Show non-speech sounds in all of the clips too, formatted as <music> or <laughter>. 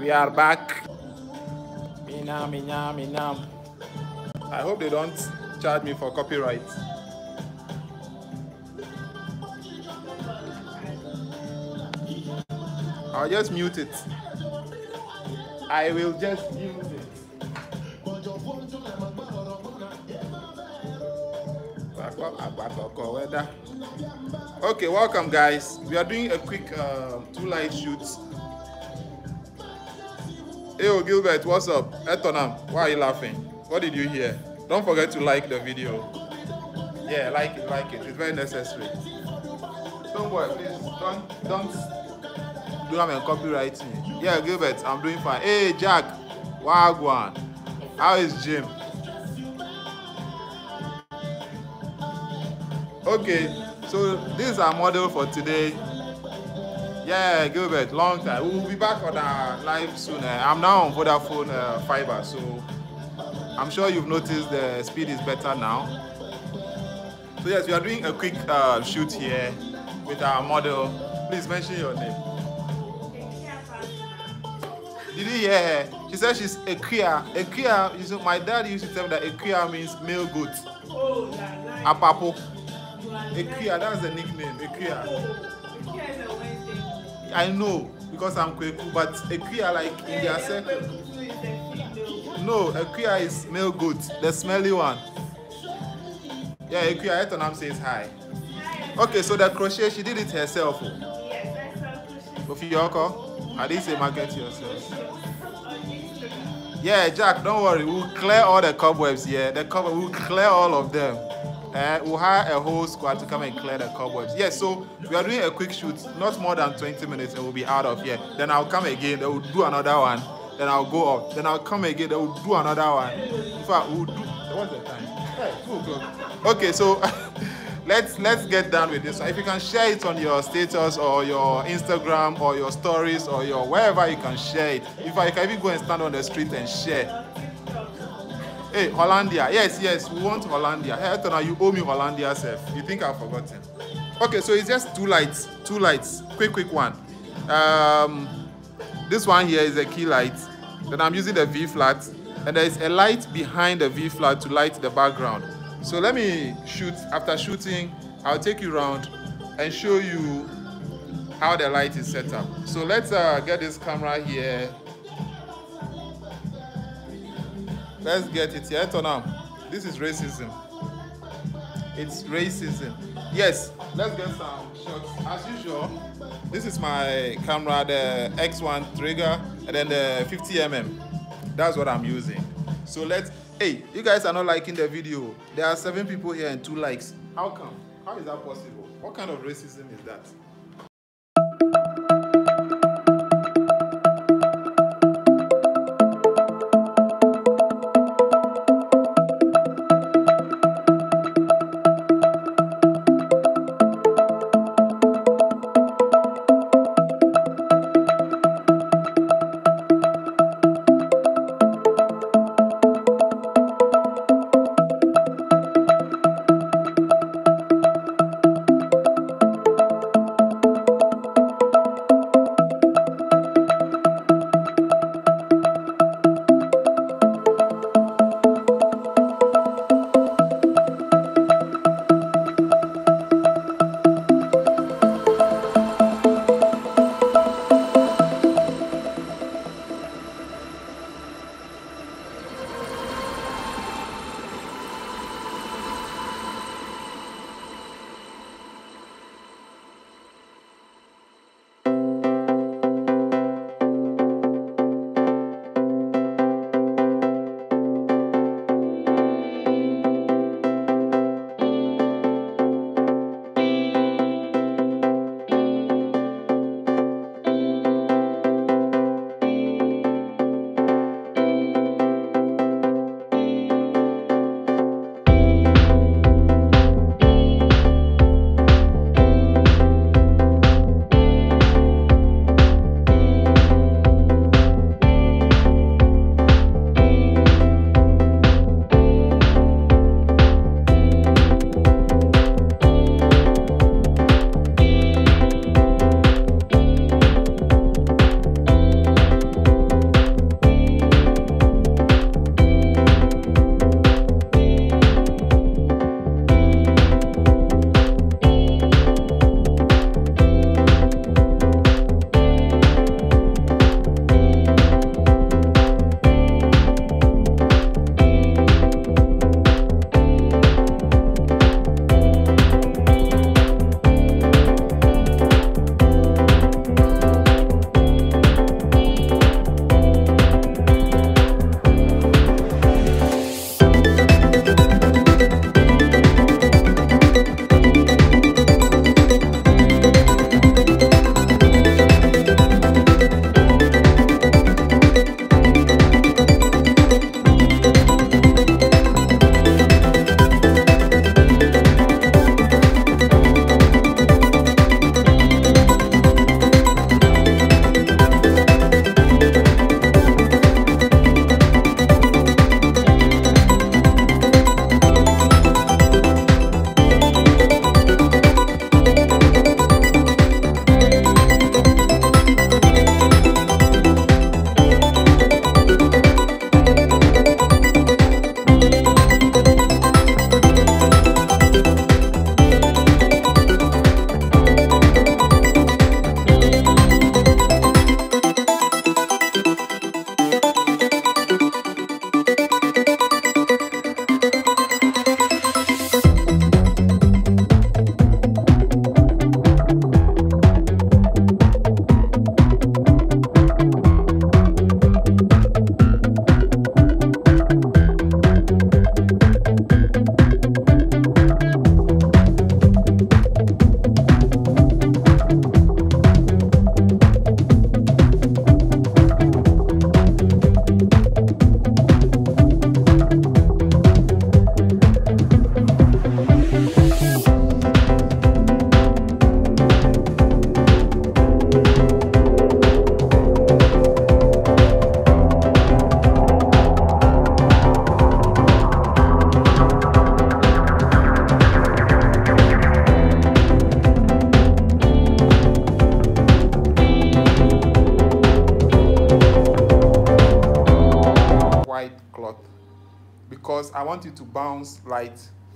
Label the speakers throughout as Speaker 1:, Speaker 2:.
Speaker 1: We are back. Minam, minam, minam. I hope they don't charge me for copyright. I'll just mute it. I will just mute it. Okay, welcome guys. We are doing a quick uh, two light shoot. Hey, Gilbert, what's up? Etonam, why are you laughing? What did you hear? Don't forget to like the video. Yeah, like it, like it. It's very necessary. Don't worry, please. Don't, don't do have a copyright me. Yeah, Gilbert, I'm doing fine. Hey, Jack, Wagwan. How is Jim? Okay, so this is our model for today. Yeah, Gilbert, long time. We will be back on our live soon. Uh, I'm now on Vodafone uh, fiber, so I'm sure you've noticed the speed is better now. So yes, we are doing a quick uh, shoot here with our model. Please mention your name. Did you hear her? She said she's a Kia. A Kia, my dad used to tell me that a Kia means male goat.
Speaker 2: Oh, la, la.
Speaker 1: Apapo. A Kia, that's the nickname. A Kia.
Speaker 2: Oh,
Speaker 1: I know because I'm Kweku, but a Kia like in their circle. No, a Kia is male goat, the smelly one. Yeah, a Kia, Etonam says hi. Okay, so the crochet, she did it herself. Ofioko, I didn't say market yourself. Yeah, Jack, don't worry. We'll clear all the cobwebs here. The cover, we'll clear all of them. Uh, we'll hire a whole squad to come and clear the cobwebs. Yes, so we are doing a quick shoot, not more than 20 minutes, and we'll be out of here. Then I'll come again. Then we'll do another one. Then I'll go up. Then I'll come again. Then we'll do another one. In fact, we'll do. What's the time? Hey, two o'clock. Okay, so <laughs> let's let's get done with this. If you can share it on your status or your Instagram or your stories or your wherever you can share it. If I can even go and stand on the street and share. Hey, Hollandia. Yes, yes, we want Hollandia. Hey, Etona, you owe me Hollandia, self. You think I've forgotten? Okay, so it's just two lights. Two lights. Quick, quick one. Um, this one here is a key light. Then I'm using the V flat. And there is a light behind the V flat to light the background. So let me shoot. After shooting, I'll take you around and show you how the light is set up. So let's uh, get this camera here. Let's get it here. Etonam, this is racism. It's racism. Yes, let's get some shots. As usual, this is my camera, the X1 trigger, and then the 50mm. That's what I'm using. So let's. Hey, you guys are not liking the video. There are seven people here and two likes. How come? How is that possible? What kind of racism is that?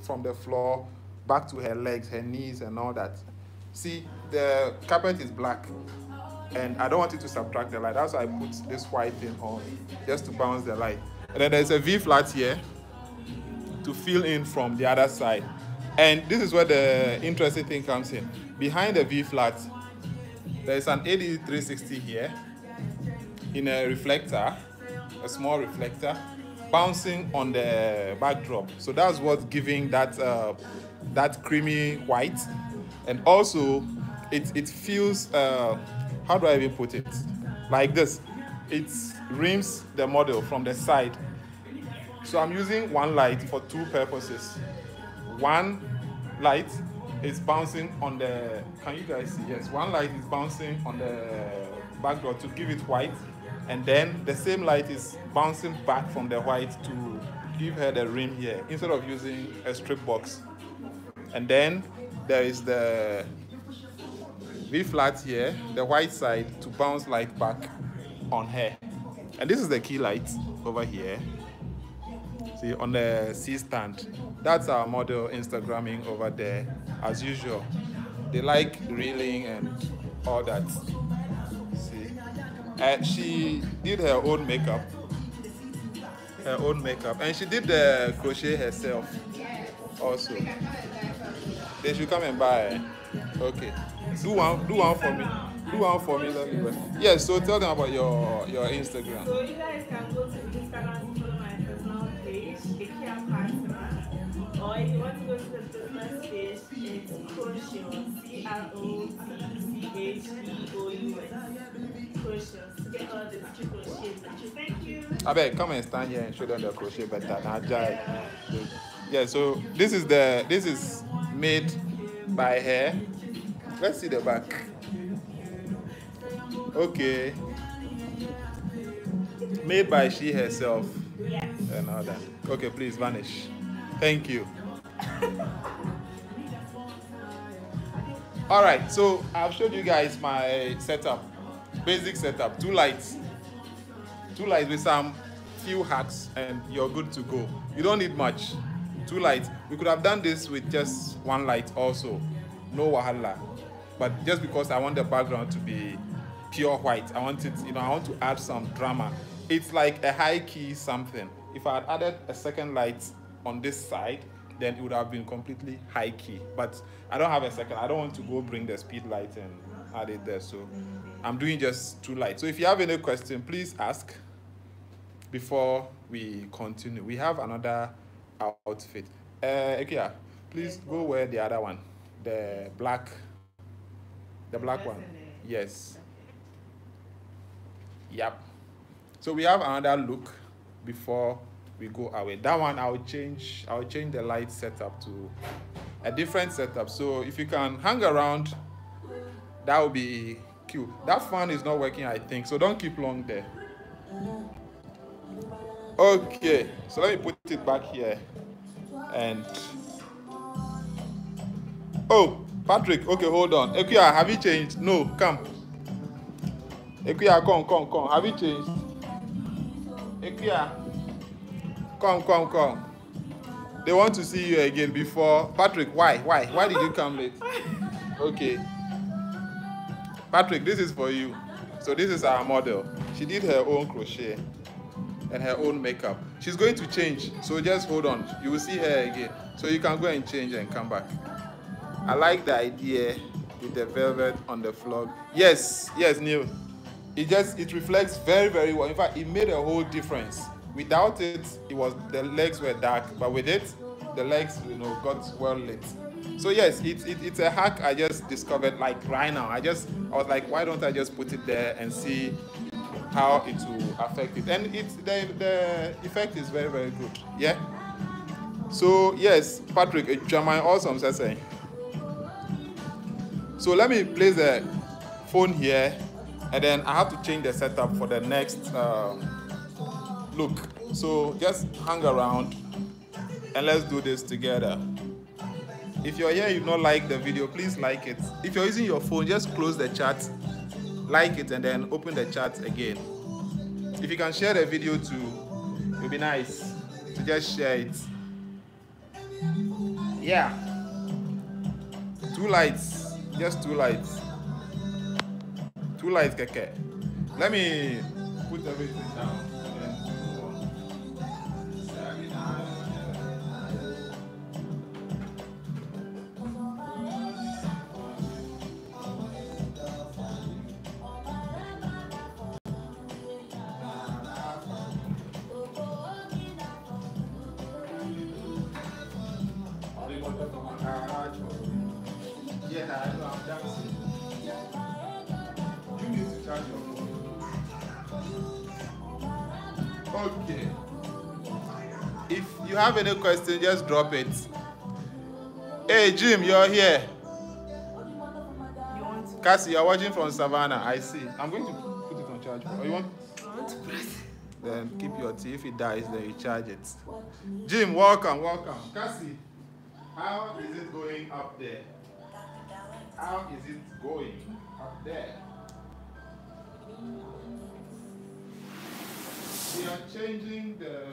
Speaker 1: From the floor back to her legs, her knees, and all that. See, the carpet is black, and I don't want it to subtract the light. That's why I put this white thing on, just to bounce the light. And then there's a V flat here to fill in from the other side. And this is where the interesting thing comes in. Behind the V flat, there's an AD360 here in a reflector, a small reflector, bouncing on the backdrop. So that's what's giving that uh, that creamy white, and also it it feels uh, how do I even put it? Like this, it rims the model from the side. So I'm using one light for two purposes. One light is bouncing on the. Can you guys see? Yes, one light is bouncing on the backdrop to give it white, and then the same light is bouncing back from the white to give her the rim here instead of using a strip box. And then there is the V flat here, the white side to bounce light back on her. And this is the key light over here. See on the C stand. That's our model Instagramming over there as usual. They like reeling and all that. And she did her own makeup. Her own makeup. And she did the crochet herself also. They should come and buy. Okay. Do one do one for me. Do one for me, let me. Yes, so tell them about your your Instagram.
Speaker 2: So you guys can go to Instagram to follow my personal page, Ikea Partner. Or if you want to go to the business page, it's Crocious, C-R-O-C-C-H-E-O-U-S. Crocious. To get all the two crochets thank you.
Speaker 1: I bet come and stand here and show them the crochet better. Now, Jai. Yeah, so this is the this is made by her. Let's see the back. Okay. Made by she herself
Speaker 2: Yes.
Speaker 1: and all that. Okay, please vanish. Thank you. <laughs> All right, so I've showed you guys my setup, basic setup. Two lights, two lights with some few hacks, and you're good to go. You don't need much. Two lights. We could have done this with just one light also, no wahala. But just because I want the background to be pure white, I want it, you know, I want to add some drama. It's like a high key something. If I had added a second light on this side, then it would have been completely high key. But I don't have a second. I don't want to go bring the speed light and add it there. So I'm doing just two lights. So if you have any question, please ask before we continue. We have another outfit. Uh, Ikea, please go wear the other one, the black, the black one. Yes. Yep. So we have another look before we go away. That one I'll change. I'll change the light setup to a different setup. So if you can hang around, that will be cute. That fan is not working, I think. So don't keep long there. Okay. So let me put it back here. And oh, Patrick. Okay, hold on. Ekuya, have you changed? No, come. Ekuya, come, come, come. Have you changed? Ekuya, come, come, come. They want to see you again before. Patrick, why? Why? Why did you come late? Okay. Patrick, this is for you. So this is our model. She did her own crochet and her own makeup. She's going to change. So just hold on. You will see her again. So you can go and change and come back. I like the idea with the velvet on the floor. Yes, yes, Neil. It just it reflects very, very well. In fact, it made a whole difference. Without it, it was the legs were dark, but with it, the legs, you know, got well lit. So yes, it, it, it's a hack I just discovered like right now. I just I was like, why don't I just put it there and see how it will affect it? And it's the the effect is very very good. Yeah. So yes, Patrick, it's my awesome saying. So let me place the phone here, and then I have to change the setup for the next um, look. So just hang around, and let's do this together. If you're here, you've not like the video, please like it. If you're using your phone, just close the chat, like it, and then open the chat again. If you can share the video too, it will be nice. to just share it. Yeah. Two lights. Just two lights. Two lights, keke. Let me put everything down. Question, just drop it. Hey, Jim, you're here. Cassie, you're watching from Savannah. I see. I'm going to put it on charge. You want?
Speaker 2: I want to press.
Speaker 1: Then keep your tea. If it dies, then you charge it. Jim, welcome, welcome. Cassie, how is it going up there? How is it going up there? We are changing the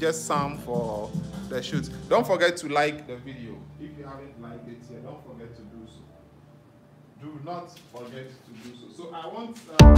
Speaker 1: just some for the shoots. Don't forget to like the video. If you haven't liked it yet, don't forget to do so. Do not forget to do so. So I want. Uh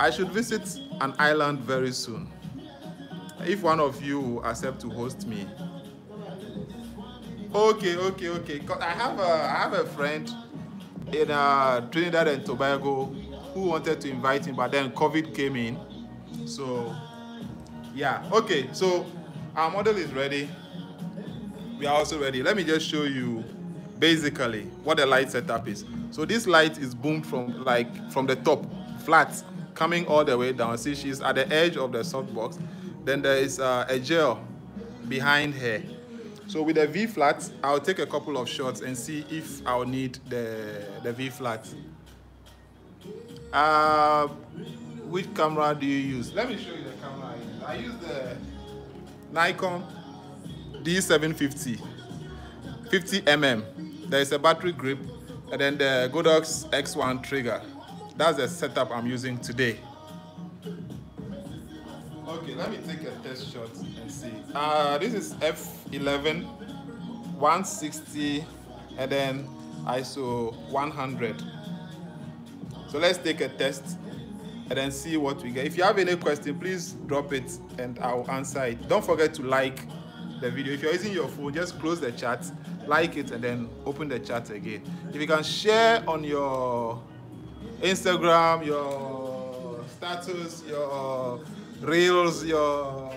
Speaker 1: I should visit an island very soon. If one of you will accept to host me. Okay, okay, okay. Cause I have a I have a friend in uh, Trinidad and Tobago who wanted to invite him, but then COVID came in. So yeah, okay. So our model is ready we are also ready. Let me just show you basically what the light setup is. So this light is boomed from like from the top, flat, coming all the way down. See, she's at the edge of the softbox. Then there is uh, a gel behind her. So with the V flat, I'll take a couple of shots and see if I'll need the, the V flat. Uh, which camera do you use? Let me show you the camera I use. I use the Nikon D750, 50 mm. There is a battery grip, and then the Godox X1 trigger. That's the setup I'm using today. Okay, let me take a test shot and see. Uh, this is f 11, 160, and then ISO 100. So let's take a test and then see what we get. If you have any question, please drop it and I'll answer it. Don't forget to like the video. If you're using your phone, just close the chat, like it, and then open the chat again. If you can share on your Instagram, your status, your reels, your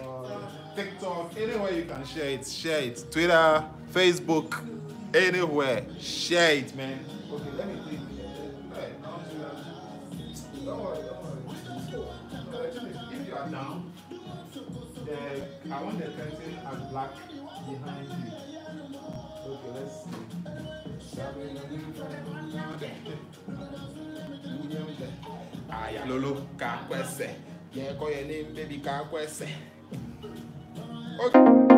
Speaker 1: TikTok, anywhere you can share it, share it. Twitter, Facebook, anywhere, share it, man. Okay, let me think. Don't worry, don't worry. If you are down, the, I want the curtain as black behind you. Okay, let's see. Aya lolo ka kwese. Ye ko ye ni baby ka kwese. Okay.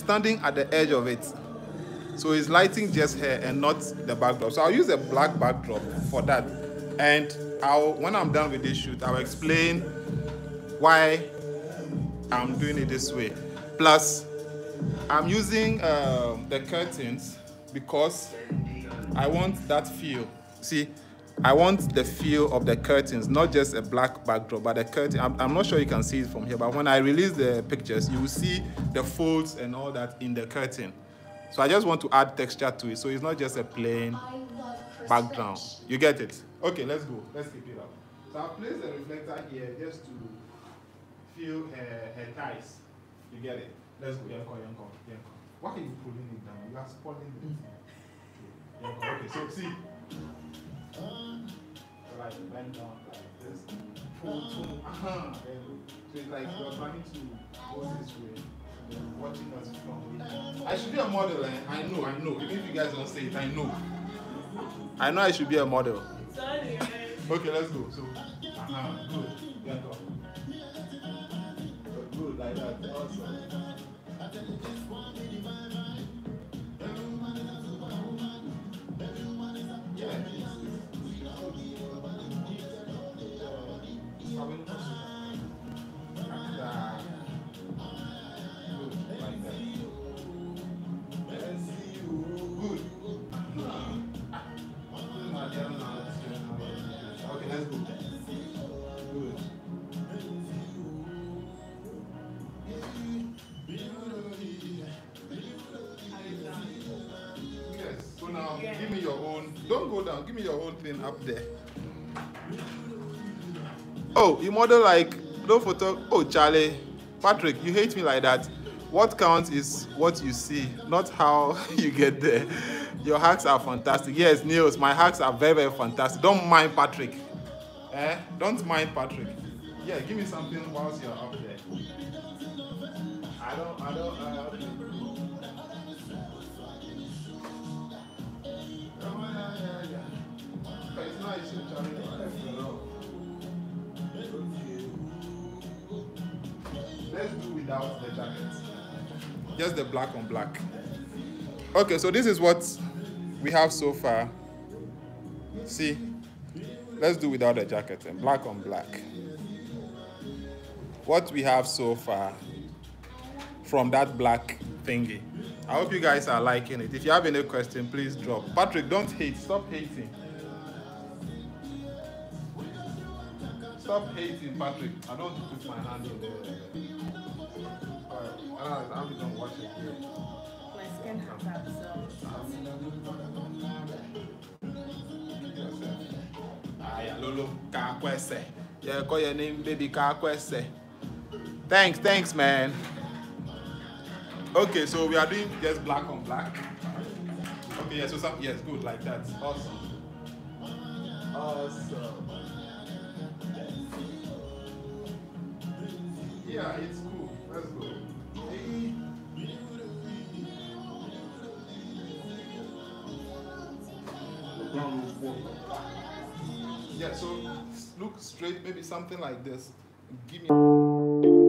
Speaker 1: She's standing at the edge of it. So it's lighting just her and not the backdrop. So I'll use a black backdrop for that. And I'll when I'm done with this shoot, I'll explain why I'm doing it this way. Plus, I'm using um, the curtains because I want that feel. See, I want the feel of the curtains, not just a black backdrop, but the curtain. I'm, I'm not sure you can see it from here, but when I release the pictures, you will see the folds and all that in the curtain. So I just want to add texture to it. So it's not just a plain background. You get it? Okay, let's go. Let's keep it up. So I'll place the reflector here just to feel her, her thighs. You get it? Let's go. Yanko, yanko, yanko. Why are you pulling it down? You are spoiling it. Yanko, okay, so see. Like bend down like this. Pull, pull. Uh-huh. So it's like you're trying to go this way. Watching us from I should be a model, eh? I know, I know. Even if you guys don't say it, I know. I know I should be a model. Okay, let's go. So, uh-huh, good. Yeah, go. Good, like that. Awesome. Down. Give me your own thing up there. Oh, you model like no photo. Oh, Charlie, Patrick, you hate me like that. What counts is what you see, not how <laughs> you get there. Your hacks are fantastic. Yes, Niels, my hacks are very, very fantastic. Don't mind Patrick. Eh? Don't mind Patrick. Yeah, give me something whilst you're up there. I don't, I don't, uh, Just the black on black. Okay, so this is what we have so far. See, let's do without the jacket and black on black. What we have so far from that black thingy. I hope you guys are liking it. If you have any question, please drop. Patrick, don't hate. Stop hating. Stop hating, Patrick. I don't put my hand in there. Alright, uh, I'm gonna watch it here.
Speaker 2: My skin has absorbed.
Speaker 1: Aya, Lolo, Kakwese. Yeah, call your name, baby Kakwese. Thanks, thanks, man. Okay, so we are doing just black on black. Okay, yeah, so some, yes, good, like that. Awesome. Awesome. Yeah, it's Yeah, so look straight, maybe something like this. Give me.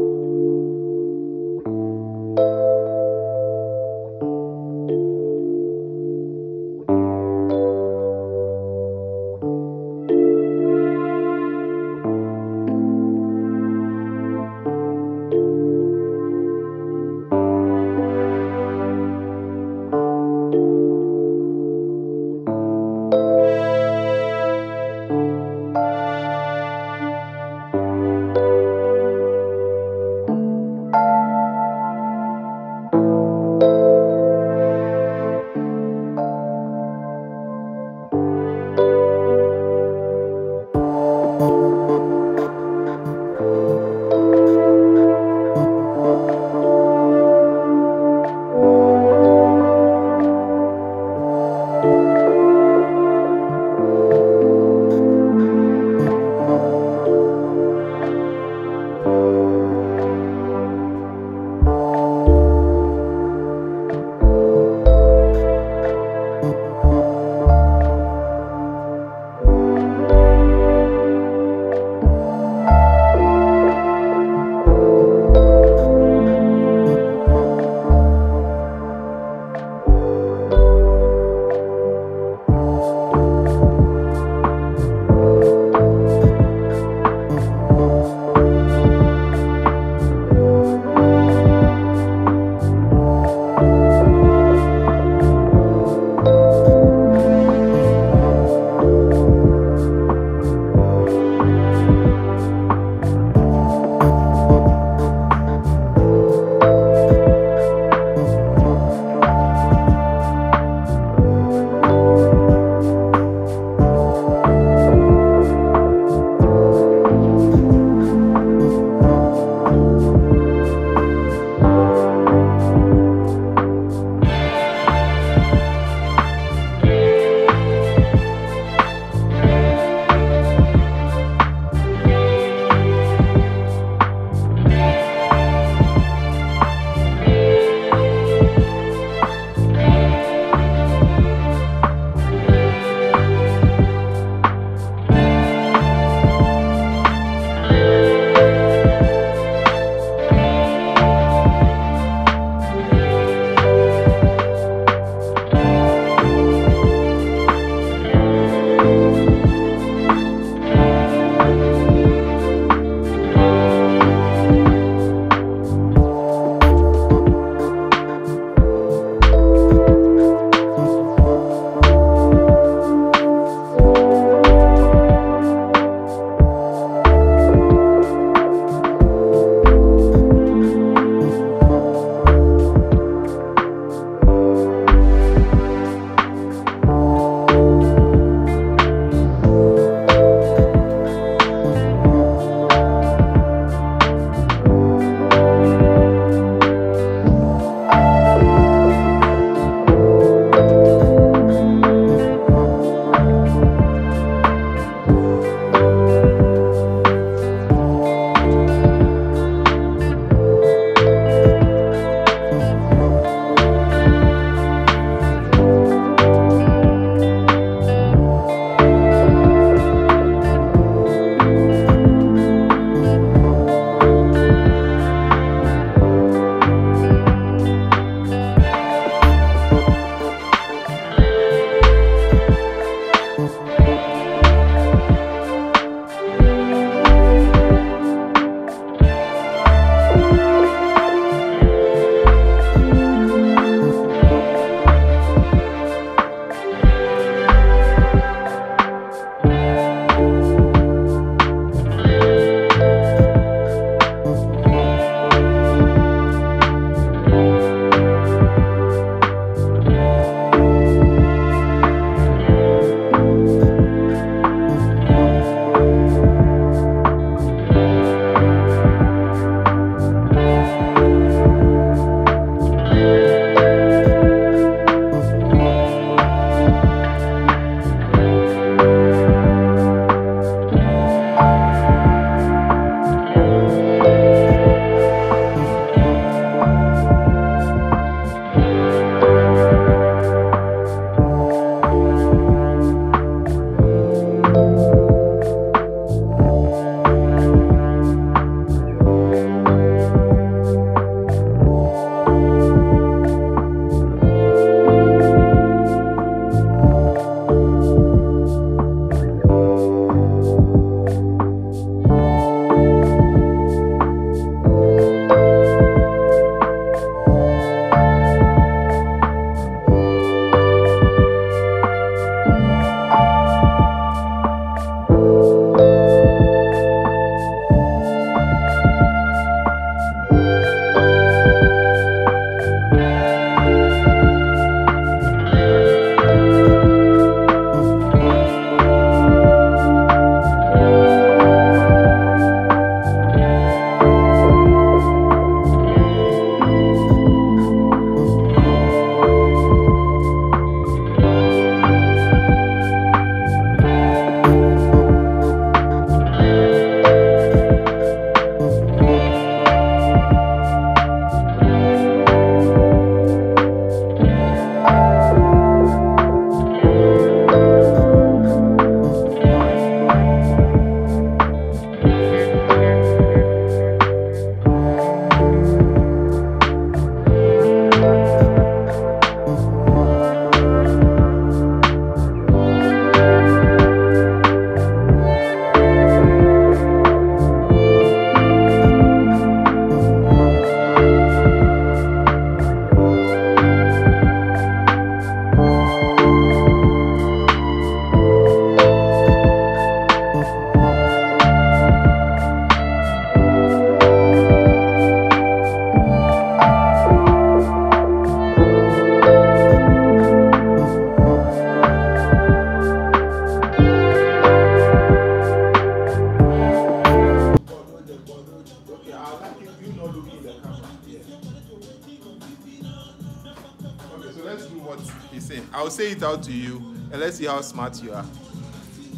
Speaker 1: See how smart you are.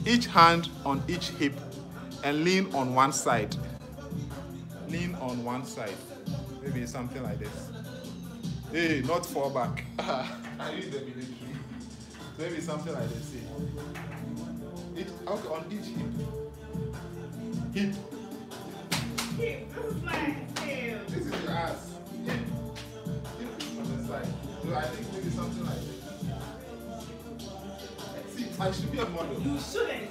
Speaker 1: Each hand on each hip, and lean on one side. Lean on one side. Maybe something like this. Hey, not fall back. <laughs> I use the military. Maybe something like this. See. Each, okay, on each hip. Hip.
Speaker 2: Keep this my tail.
Speaker 1: This is your ass. Hip. Hip on the side. So I think maybe something like I should be a model.
Speaker 2: You shouldn't.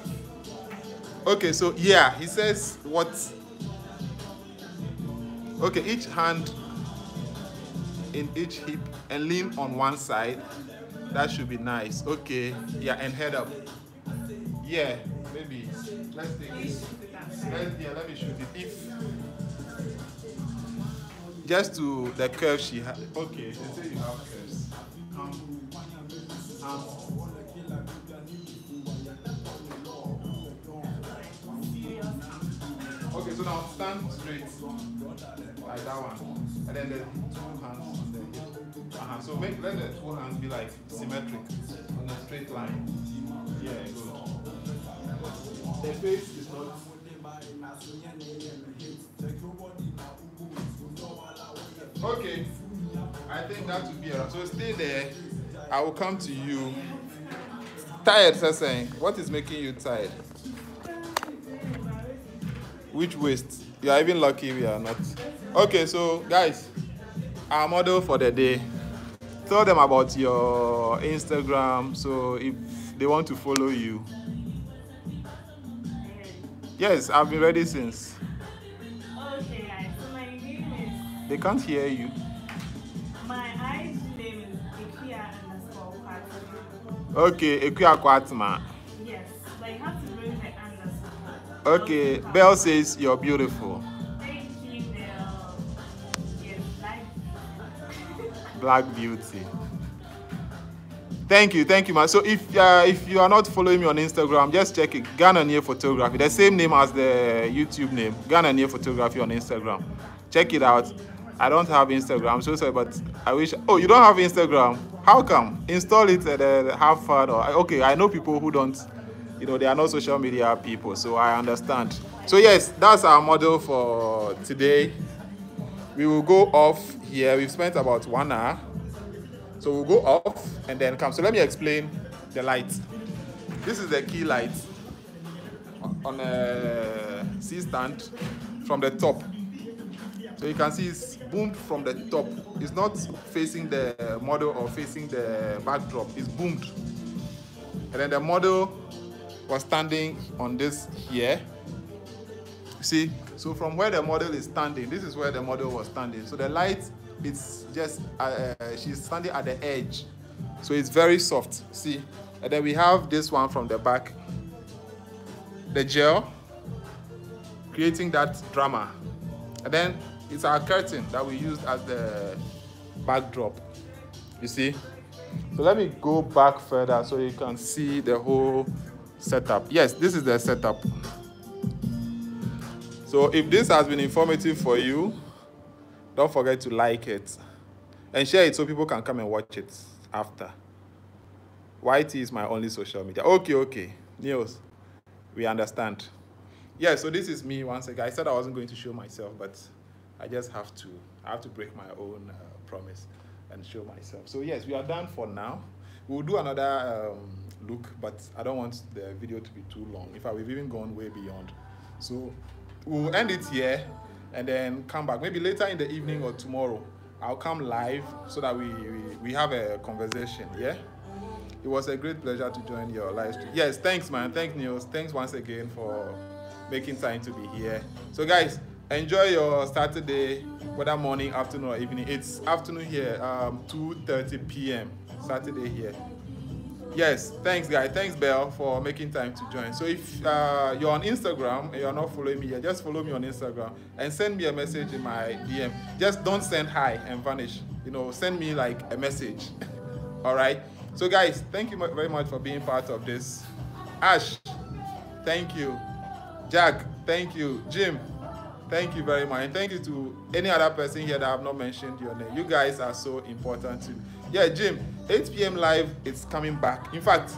Speaker 1: Okay, so yeah, he says what? Okay, each hand in each hip and lean on one side. That should be nice. Okay, yeah, and head up. Yeah, maybe. Let's take this. Let, yeah, let me shoot it. If just to the curve she has. Okay, they say you have curves. Um, um, Okay, so now stand straight like that one, and then the two hands on the hip. Uh-huh. So make let the two hands be like symmetric on a straight line. Yeah, good. The face is not. Okay, I think that would be a So stay there. I will come to you. Tired, Sesen. What is making you tired? Which waist? You are even lucky we are not. Okay, so guys, our model for the day. Tell them about your Instagram. So if they want to follow you. Yes, I've been ready since.
Speaker 2: Okay, guys. So my name is
Speaker 1: They can't hear you.
Speaker 2: my IG name is Ikia underscore.
Speaker 1: Okay, Ekuya Kwatma.
Speaker 2: Yes, like you have to.
Speaker 1: Okay, Belle says you're beautiful.
Speaker 2: Thank you, Belle.
Speaker 1: Black Beauty. Thank you, thank you, man. So if uh, if you are not following me on Instagram, just check it. Ghananie Photography, the same name as the YouTube name, Ghananie Photography on Instagram. Check it out. I don't have Instagram, so sorry, but I wish. Oh, you don't have Instagram? How come? Install it and uh, have fun. Or okay, I know people who don't. You know, they are not social media people, so I understand. So yes, that's our model for today. We will go off here. We've spent about one hour. So we'll go off and then come. So let me explain the light. This is the key light on a C stand from the top. So you can see it's boomed from the top. It's not facing the model or facing the backdrop. It's boomed. And then the model was standing on this here. See, so from where the model is standing, this is where the model was standing. So the light, it's just, uh, uh, she's standing at the edge. So it's very soft, see? And then we have this one from the back, the gel, creating that drama. And then it's our curtain that we used as the backdrop, you see? So let me go back further so you can see the whole setup. Yes, this is the setup. So if this has been informative for you, don't forget to like it and share it so people can come and watch it after. YT is my only social media. Okay, okay. Niels, we understand. Yeah, so this is me once again. I said I wasn't going to show myself, but I just have to. I have to break my own uh, promise and show myself. So yes, we are done for now. We'll do another um, look, but I don't want the video to be too long. In fact, we've even gone way beyond. So we'll end it here and then come back. Maybe later in the evening or tomorrow, I'll come live so that we, we, we have a conversation. Yeah? It was a great pleasure to join your live stream. Yes, thanks, man. Thanks, Niels. Thanks once again for making time to be here. So, guys, enjoy your Saturday, whether morning, afternoon, or evening. It's afternoon here, um, 2:30 p.m. Saturday here. Yes, thanks, guys. Thanks, Belle, for making time to join. So, if uh, you're on Instagram and you're not following me yet, just follow me on Instagram and send me a message in my DM. Just don't send hi and vanish. You know, send me like a message. <laughs> All right. So, guys, thank you very much for being part of this. Ash, thank you. Jack, thank you. Jim, thank you very much. And thank you to any other person here that I have not mentioned your name. You guys are so important too. Yeah, Jim, 8 p.m. live is coming back. In fact,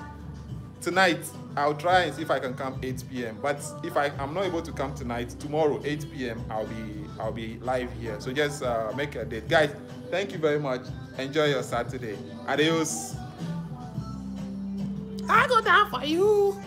Speaker 1: tonight I'll try and see if I can come 8 p.m. But if I am not able to come tonight, tomorrow 8 p.m. I'll be I'll be live here. So just uh, make a date, guys. Thank you very much. Enjoy your Saturday. Adios. I go down for you.